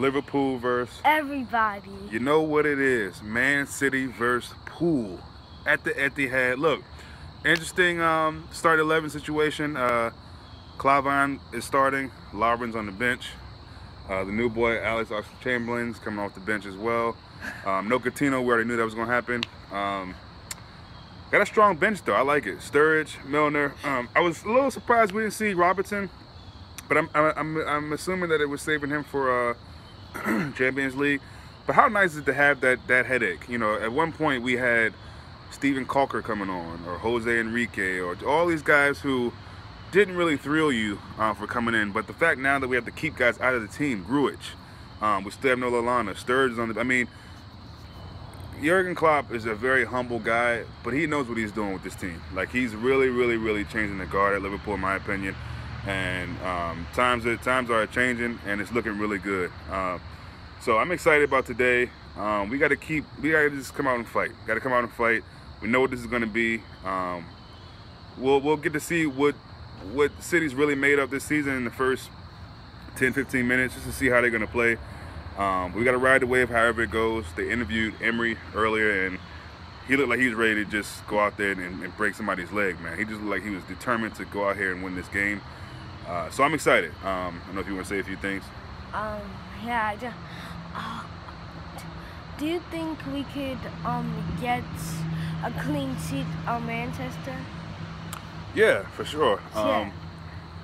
Liverpool versus everybody. You know what it is. Man City versus Pool at the Etihad. Look, interesting um, start 11 situation. Uh, is starting. Lovren's on the bench. Uh, the new boy, Alex Oxlade-Chamberlain's coming off the bench as well. Um, no Coutinho, we already knew that was going to happen. Um, got a strong bench, though. I like it. Sturridge, Milner. Um, I was a little surprised we didn't see Robertson, but I'm, I'm, I'm assuming that it was saving him for... Uh, Champions League. But how nice is it to have that that headache? You know, at one point we had Steven Caulker coming on, or Jose Enrique, or all these guys who didn't really thrill you uh, for coming in. But the fact now that we have to keep guys out of the team, Grujic, um, we still have no Lallana, Sturridge on the. I mean, Jurgen Klopp is a very humble guy, but he knows what he's doing with this team. Like he's really, really, really changing the guard at Liverpool, in my opinion and um, times are times are changing, and it's looking really good. Uh, so I'm excited about today. Um, we got to keep, we got to just come out and fight. Got to come out and fight. We know what this is going to be. Um, we'll we'll get to see what what City's really made up this season in the first 10, 15 minutes, just to see how they're going to play. Um, we got to ride the wave however it goes. They interviewed Emre earlier, and he looked like he was ready to just go out there and, and break somebody's leg, man. He just looked like he was determined to go out here and win this game. Uh, so I'm excited. Um, I don't know if you want to say a few things. Um, yeah, just, uh, do you think we could um, get a clean sheet on Manchester? Yeah, for sure. Um,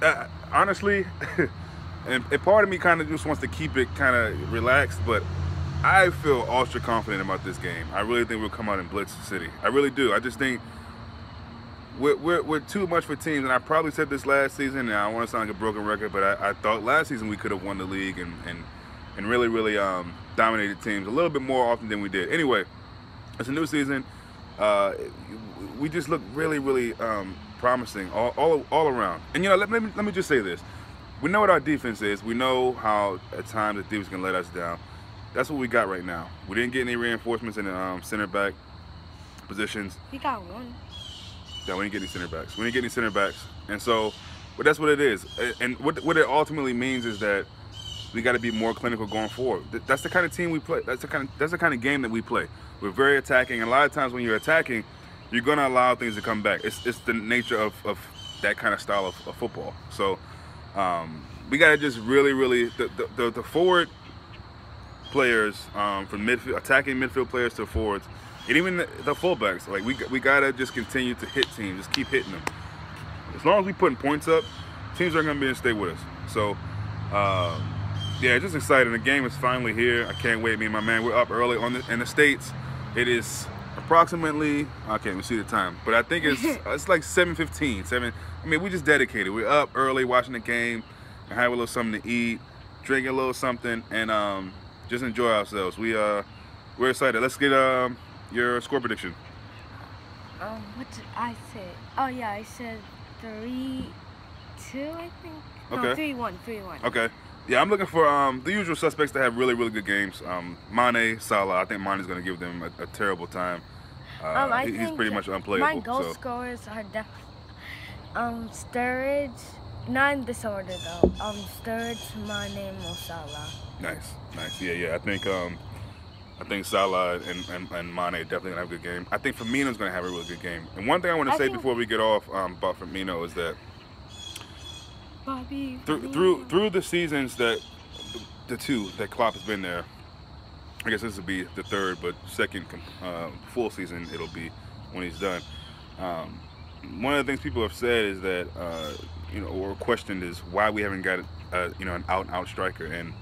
uh, honestly, and, and, part of me kind of just wants to keep it kind of relaxed, but I feel ultra confident about this game. I really think we'll come out and blitz the city. I really do. I just think we're, we're, we're, too much for teams, and I probably said this last season, and I want to sound like a broken record, but I, I thought last season we could have won the league and, and, and really, really um, dominated teams a little bit more often than we did. Anyway, it's a new season. Uh, we just look really, really um, promising all, all, all around. And, you know, let, let, me, let me just say this. We know what our defense is. We know how at times the defense can let us down. That's what we got right now. We didn't get any reinforcements in the um, center back positions. We got one. Yeah, we didn't get any center backs. We didn't get any center backs. And so, but that's what it is. And what, what it ultimately means is that we got to be more clinical going forward. That's the kind of team we play. That's the kind of that's the kind of game that we play. We're very attacking. And a lot of times when you're attacking, you're going to allow things to come back. It's, it's the nature of, of that kind of style of, of football. So um, we got to just really, really the, the, the forward players um, from midfield, attacking midfield players to forwards and even the, the fullbacks, like we we gotta just continue to hit teams, just keep hitting them. As long as we putting points up, teams aren't gonna be and stay with us. So, uh, yeah, just excited. The game is finally here. I can't wait. Me and my man, we're up early on the, in the states. It is approximately I can't even see the time, but I think it's it's like 7:15. Seven. I mean, we just dedicated. We're up early watching the game, and have a little something to eat, drink a little something, and um, just enjoy ourselves. We uh, we're excited. Let's get um your score prediction. Um, what did I say? Oh yeah, I said three, two, I think. Okay. No, three one, three one. Okay. Yeah, I'm looking for um, the usual suspects that have really, really good games. Um, Mane, Salah. I think Mane's going to give them a, a terrible time. Uh, um, I he's pretty much unplayable. My goal so. scorers are definitely um, Sturridge. Not in this order though. Um, Sturridge, Mane, Mo Salah. Nice, nice. Yeah, yeah. I think um, I think Salah and, and, and Mane definitely gonna have a good game. I think Firmino's gonna have a really good game. And one thing I want to say before we get off um, about Firmino is that Bobby, through through through the seasons that the two that Klopp has been there, I guess this will be the third, but second uh, full season it'll be when he's done. Um, one of the things people have said is that uh, you know or questioned is why we haven't got uh, you know an out and out striker and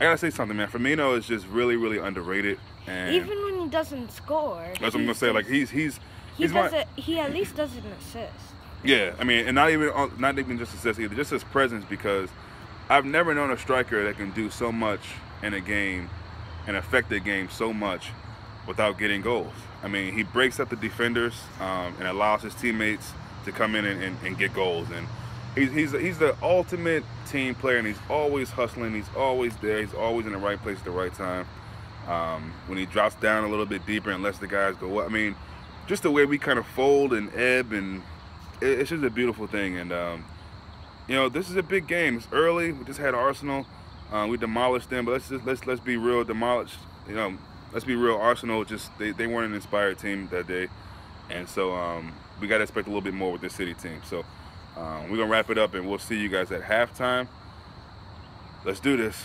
I gotta say something, man. Firmino is just really, really underrated. And even when he doesn't score, that's what I'm gonna say. Like he's he's he he's does my, it, he at least does an assist. Yeah, I mean, and not even not even just assist either, just his presence because I've never known a striker that can do so much in a game and affect the game so much without getting goals. I mean, he breaks up the defenders um, and allows his teammates to come in and, and, and get goals and he's, he's, he's the ultimate team player, and he's always hustling. He's always there. He's always in the right place at the right time. Um, when he drops down a little bit deeper and lets the guys go. I mean, just the way we kind of fold and ebb, and it, it's just a beautiful thing. And, um, you know, this is a big game. It's early. We just had Arsenal. Uh, we demolished them, but let's just, let's let's be real. Demolished, you know. Let's be real. Arsenal just they, they weren't an inspired team that day, and so um, we got to expect a little bit more with this City team. So um, we're going to wrap it up and we'll see you guys at halftime. Let's do this.